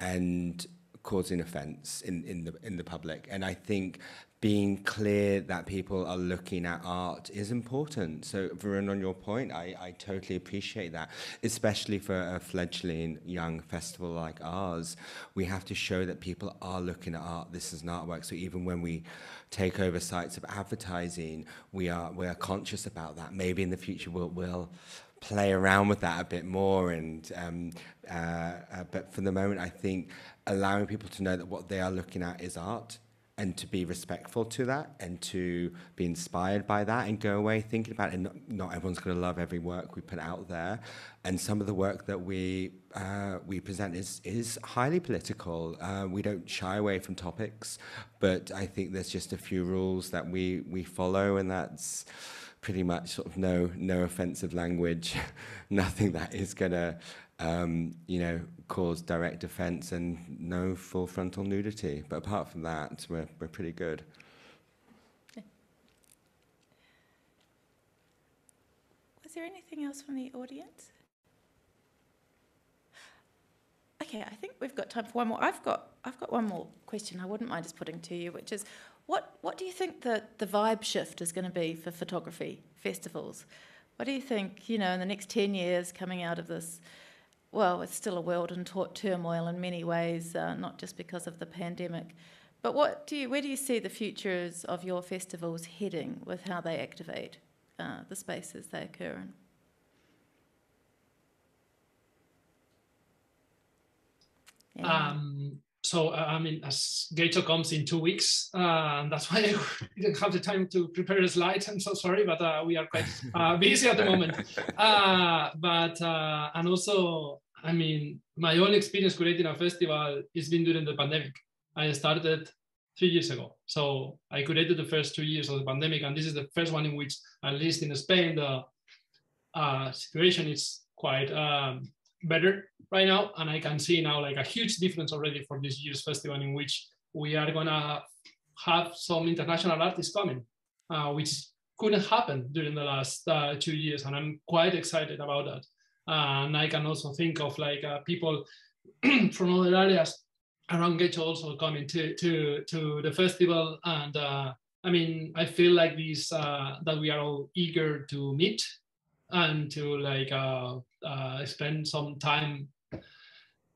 and causing offence in, in the in the public. And I think being clear that people are looking at art is important. So, Varun, on your point, I, I totally appreciate that, especially for a fledgling young festival like ours. We have to show that people are looking at art. This is an artwork. So, even when we take over sites of advertising, we are we are conscious about that. Maybe in the future we'll, we'll play around with that a bit more. And um, uh, uh, but for the moment, I think allowing people to know that what they are looking at is art and to be respectful to that and to be inspired by that and go away thinking about it. Not, not everyone's going to love every work we put out there. And some of the work that we, uh, we present is, is highly political. Uh, we don't shy away from topics, but I think there's just a few rules that we, we follow, and that's pretty much sort of no, no offensive language, nothing that is going to um, you know, cause direct offence and no full frontal nudity. But apart from that, we're, we're pretty good. Was there anything else from the audience? Okay, I think we've got time for one more. I've got I've got one more question. I wouldn't mind just putting to you, which is, what what do you think the the vibe shift is going to be for photography festivals? What do you think? You know, in the next ten years, coming out of this well, it's still a world in turmoil in many ways, uh, not just because of the pandemic. But what do you, where do you see the futures of your festivals heading with how they activate uh, the spaces they occur in? Um, so uh, I mean, as Getxo comes in two weeks, uh, that's why I didn't have the time to prepare the slides. I'm so sorry, but uh, we are quite uh, busy at the moment. Uh, but uh, and also, I mean, my own experience creating a festival has been during the pandemic. I started three years ago, so I created the first two years of the pandemic, and this is the first one in which, at least in Spain, the situation is quite um, better right now, and I can see now like a huge difference already for this year's festival in which we are gonna have some international artists coming, uh, which couldn't happen during the last uh, two years, and I'm quite excited about that. Uh, and I can also think of like uh, people from other areas around Getxo also coming to to to the festival, and uh, I mean I feel like this uh, that we are all eager to meet and to like uh, uh, spend some time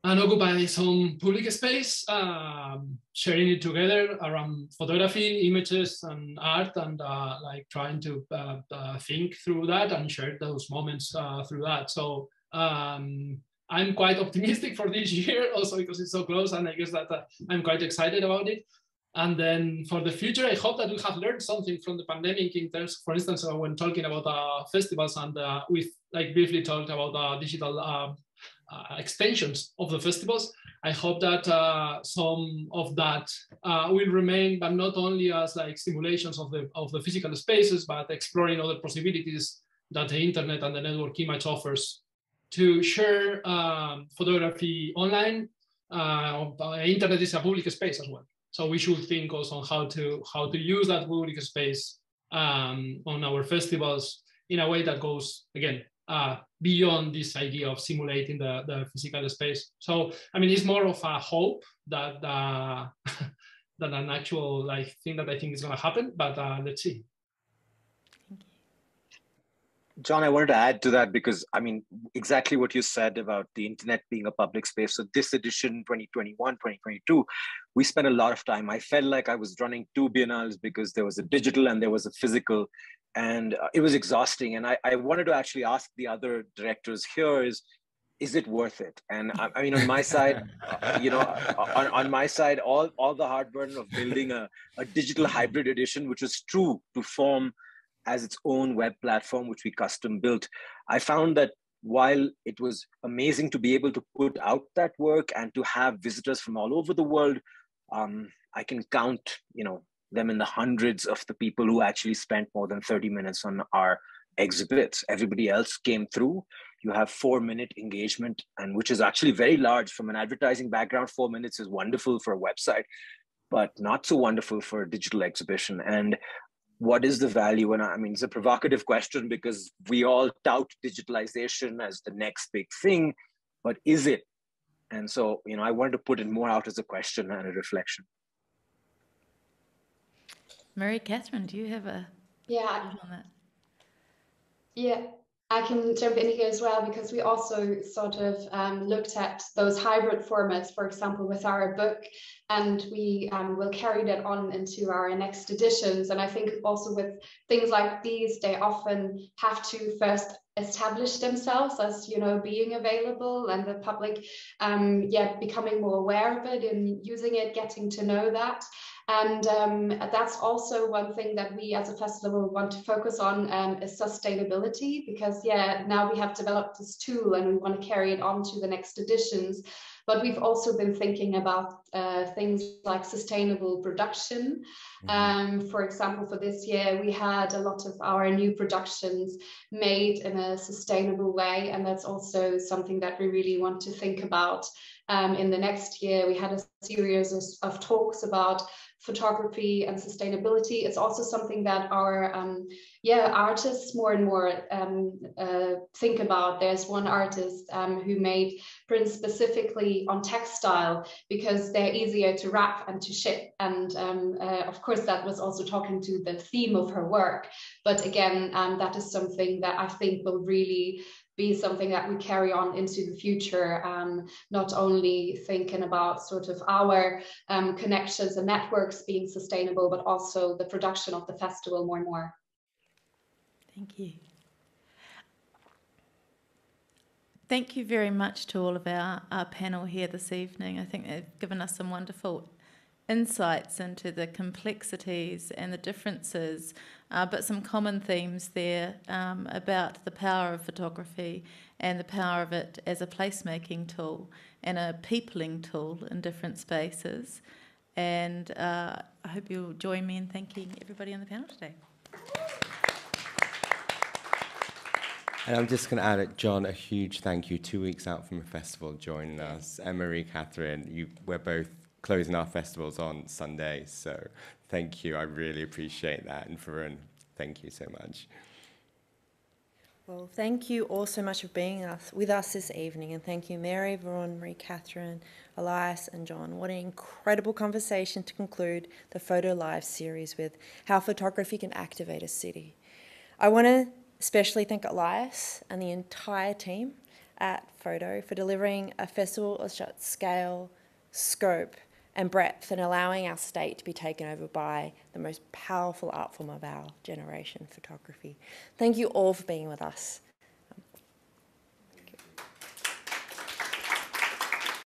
and occupy some public space, um, sharing it together around photography, images, and art, and uh, like trying to uh, uh, think through that and share those moments uh, through that. So um, I'm quite optimistic for this year, also because it's so close, and I guess that uh, I'm quite excited about it. And then for the future, I hope that we have learned something from the pandemic in terms, for instance, uh, when talking about festivals, and we've like briefly talked about digital extensions of the festivals. I hope that uh, some of that uh, will remain, but not only as like simulations of the of the physical spaces, but exploring other possibilities that the internet and the network image offers to share um, photography online. Uh, internet is a public space as well, so we should think also on how to how to use that public space um, on our festivals in a way that goes again uh, beyond this idea of simulating the, the physical space. So, I mean, it's more of a hope that uh, than an actual like thing that I think is going to happen. But uh, let's see. Jon, I wanted to add to that because I mean, exactly what you said about the internet being a public space. So, this edition 2021, 2022, we spent a lot of time. I felt like I was running two biennales because there was a digital and there was a physical and uh, it was exhausting and I, I wanted to actually ask the other directors here is is it worth it? And i, I mean on my side uh, you know uh, on, on my side all all the hard burden of building a, a digital hybrid edition which was true to form as its own web platform which we custom built i found that while it was amazing to be able to put out that work and to have visitors from all over the world um, i can count you know them in the hundreds of the people who actually spent more than 30 minutes on our exhibits. Everybody else came through. You have four minute engagement, and which is actually very large from an advertising background. Four minutes is wonderful for a website, but not so wonderful for a digital exhibition. And what is the value? And I mean, it's a provocative question because we all tout digitalization as the next big thing, but is it? And so, you know, I wanted to put it more out as a question and a reflection. Marie-Kathrin, do you have a yeah on that? Yeah, I can jump in here as well because we also sort of um, looked at those hybrid formats, for example, with our book, and we um, will carry that on into our next editions. And I think also with things like these, they often have to first establish themselves as you know being available and the public um yeah becoming more aware of it and using it getting to know that and um, that's also one thing that we as a festival want to focus on um, is sustainability because yeah, now we have developed this tool and we want to carry it on to the next editions. But we've also been thinking about uh, things like sustainable production. Mm-hmm. Um, for example, for this year, we had a lot of our new productions made in a sustainable way. And that's also something that we really want to think about um, in the next year. We had a series of, talks about photography and sustainability. It's also something that our um, yeah artists more and more um, uh, think about. There's one artist um, who made prints specifically on textile because they're easier to wrap and to ship. And um, uh, of course, that was also talking to the theme of her work. But again, um, that is something that I think will really be something that we carry on into the future, um, not only thinking about sort of our um, connections and networks being sustainable, but also the production of the festival more and more. Thank you. Thank you very much to all of our, our panel here this evening. I think they've given us some wonderful insights into the complexities and the differences, uh, but some common themes there um, about the power of photography and the power of it as a placemaking tool and a peopling tool in different spaces. And uh, I hope you'll join me in thanking everybody on the panel today. And I'm just going to add, it, Jon, a huge thank you. Two weeks out from a festival, joining us, and Marie-Kathrin. You, we're both closing our festivals on Sunday. So thank you. I really appreciate that. And Varun, thank you so much. Well, thank you all so much for being us, with us this evening. And thank you, Mary, Varun, Marie-Kathrin, Elias, and Jon. What an incredible conversation to conclude the Photo Live series with how photography can activate a city. I want to especially thank Elias and the entire team at Photo for delivering a festival of such scale, scope, and breadth and allowing our state to be taken over by the most powerful art form of our generation, photography. Thank you all for being with us.